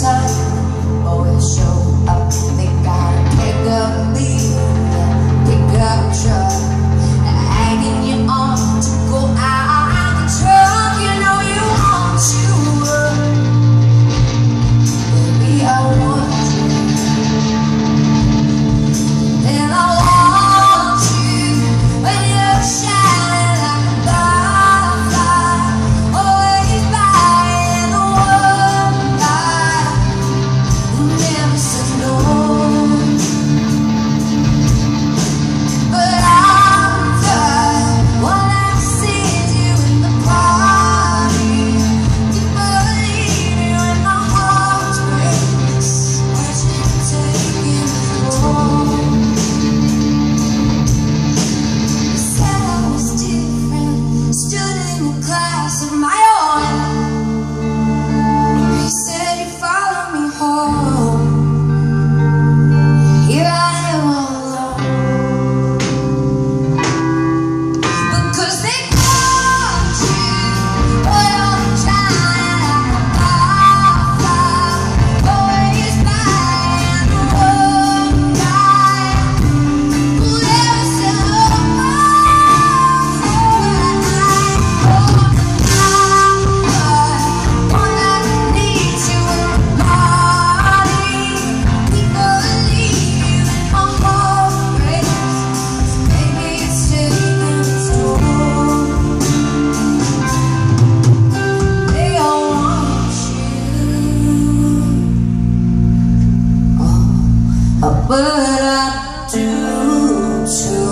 time. Always show up. but I do too.